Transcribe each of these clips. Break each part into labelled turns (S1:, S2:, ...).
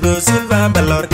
S1: Tudo se vai melhor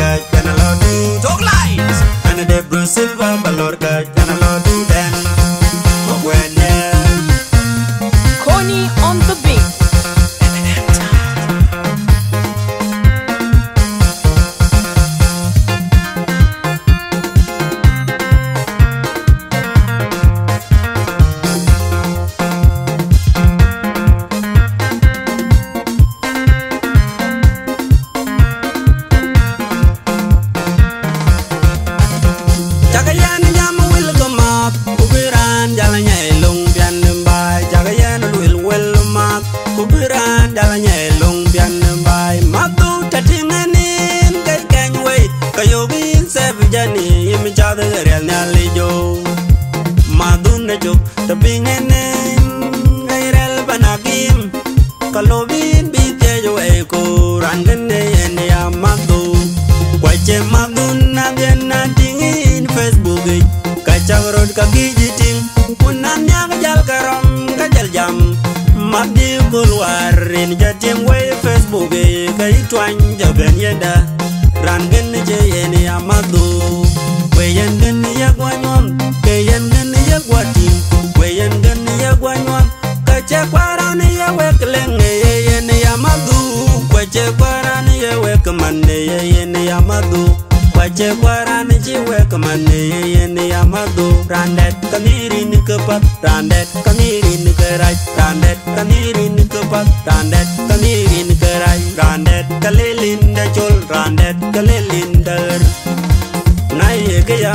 S1: wei Kayogin sef jani Yimi chada garial nyali jo Madun na chuk tapinganin Gairel panakim Kalobin bitya jo eko Rangane en ya madu. Kwache madun na gen na tingin Facebook ik Kacang ka gijiting Punan nya jal karam kajal jam. Mabdi kulwarin jatim way Facebook ik Kay twany jaben yeda. Ran je yene ya Weyen gen ya gwanyom Keyen gen ya gwatim Weyen gen ya gwanyom Kache kwaran ya wekleng Yene ya Kwache kwaran ya wekman Yene ya Kwache kwaran ji wekman Yene ya Randet kamiri ni kepat Randet kamiri ni Randet kamiri kepat Randet kamiri rai Randet kalilin da chol Randet kalilin nai Na ye kaya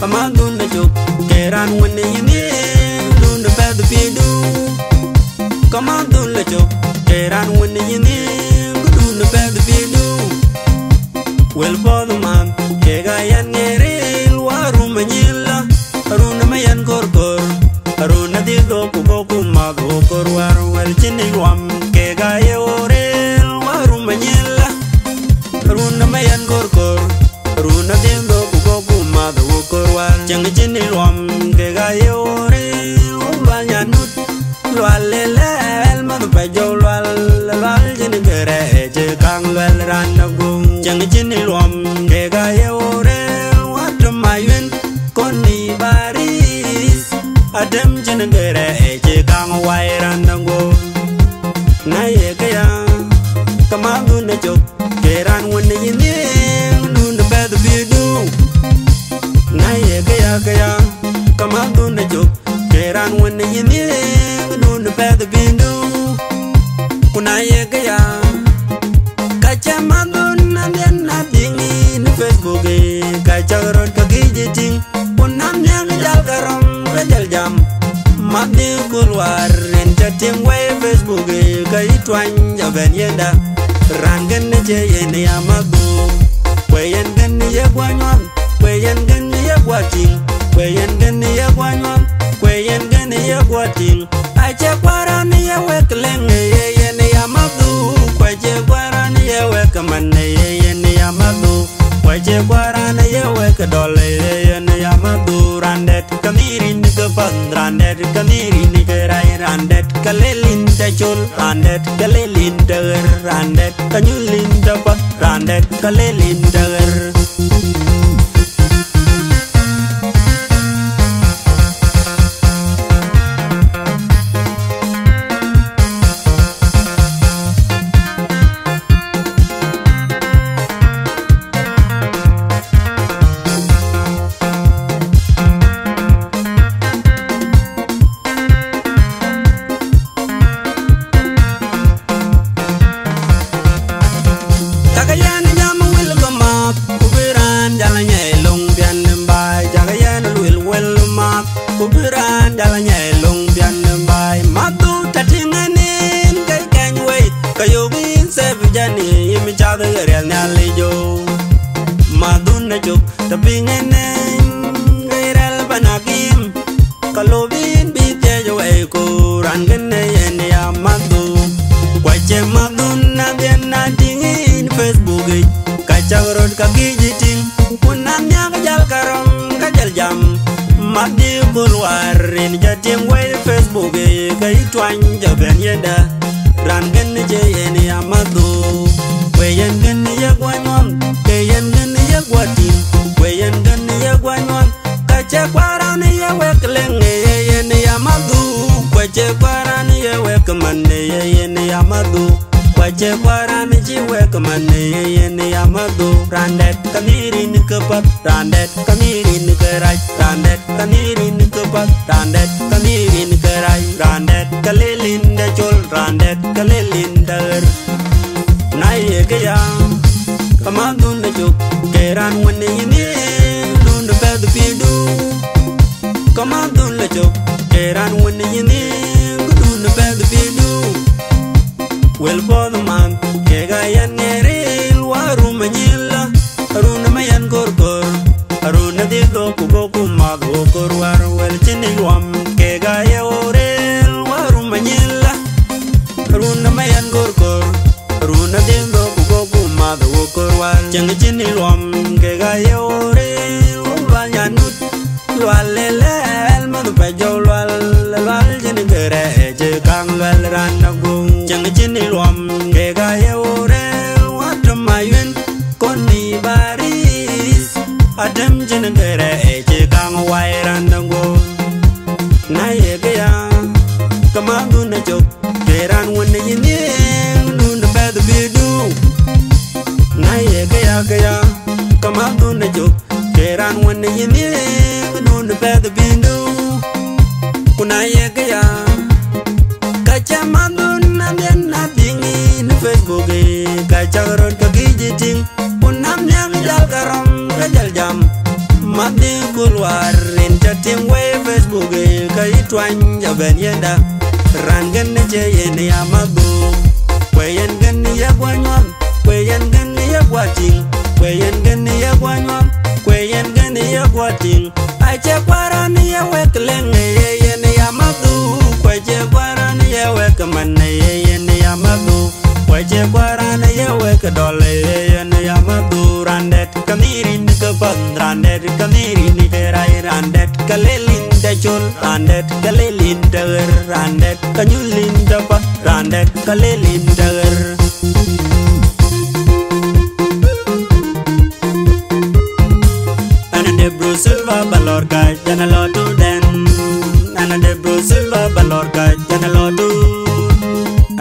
S1: Kamadun da chok Keran wene yini Lunda bad pidu Kamadun da chok Keran wene yini Lunda bad pidu wel for the man Kega yan ngeril Waru manyila Aruna mayan korkor Aruna ku ma madu kor waru wel chini wam Kega ye oril kor waru phải chini wam Kega ye oril Lwal nyanut Lwal lelel Madu pejo lwal Lwal chini kere Che kang lwal randagung Changi chini lwam Kega ye oril Watu mayun Koni baris Adem chini kere war kulwar En chatim way Facebook e Kai twany jaben yenda Rangan ne che yene ya mabu Kweyen gan ni ye gwanywan Kweyen gan ni ye gwating Kweyen gan ni ye gwanywan Kweyen gan ni ye gwating Ache kwara ni ye wekleng Ye yene ya mabu như kwara ni ye wekman kalelin Randet kalelin ter Randet kanyulin dapat Randet kalelin ter mak Kubiran jala nyai lung bian nembai, Matu tatinganin kai kany wei Kayogin sef jani, Yimi chada garial nyali jo Madun na chuk tapinganin Gairel panakim Kalobin bitya jo eko Rangane yene ya madu. Kwache madun na bien na tingin Facebook ik Kacang rot kagijiting Punam nya kajal karam kajal jam. Mabdi bulwarin jatim wail facebook kai twany jaben yenda ran gen je yen amadu weyen gen ye gwanyon keyen gen ye gwatin weyen gen ye gwanyon kache kwaran ye wek lenge yeyen amadu kwache kwaran ye wek manne yeyen amadu kwache kwaran ji wek manne yeyen amadu randet kamirin kapat randet kamirin karaj randet kamirin ni randet kalilin kerai randet kalilin da chol randet kalelin dar nai ye ke ya. Kamadun da chok keran wane yini dun da ped pidu kamandun da chuk keran wane yini dun da ped pidu wel for the chẳng chín gor war chang chini wam ke ba ya nút wa lê lê el madu pa jo lwal lwal chini gere je kang lwal ran na gung chang chini lwam ke ga ye ore wat con đi Paris. Adam chini gere je kang wai ran na gung na ye ga ya kama du na chok ke ran wone yini nu na ba du bidu na ye ga ya ga ya kama du na chok ke ran wone yini nu na ba du bidu kuna ye ga ya kacha mandu na den na dingi, na facebook e kacha rod ka giji ting. Unam nyam jal karam ka jal jam madi kulwar in ta ting we facebook e ka itwan ja ben yenda rangen ne che yen ya mabu we yen gen ya gwanyon we yen gen ya gwating yen gen ya kwanywa we yen gen ya gwating ache kwarani ya wekleng ye yen ya mabu kwaje kwarani ya wek manne ye yen ya mabu kwaje kwarani ya wek dole ye yen ya madu. Randet kamirin ni ka pan randet kamiri ni randet kalelin da chol randet kalelin da randet kanyulin da pa randet kalelin da jana lo tu den. Ana de bro silva balor ka jana lo tu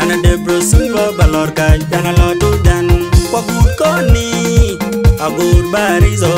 S1: Ana de bro silva balor ka jana lo den. Good koni a good barizo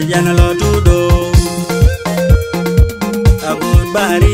S1: Yana lo tudo. Abu Bahari